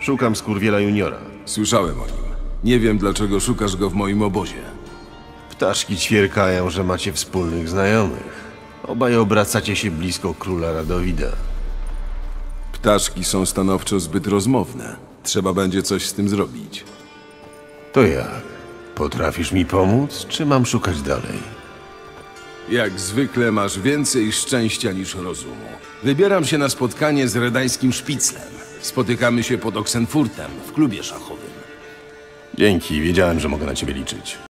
Szukam skurwiela juniora. Słyszałem o nim. Nie wiem, dlaczego szukasz go w moim obozie. Ptaszki ćwierkają, że macie wspólnych znajomych. Obaj obracacie się blisko króla Radowida. Ptaszki są stanowczo zbyt rozmowne. Trzeba będzie coś z tym zrobić. To jak? Potrafisz mi pomóc, czy mam szukać dalej? Jak zwykle masz więcej szczęścia niż rozumu. Wybieram się na spotkanie z redańskim szpiclem. Spotykamy się pod Oxenfurtem w klubie szachowym. Dzięki, wiedziałem, że mogę na ciebie liczyć.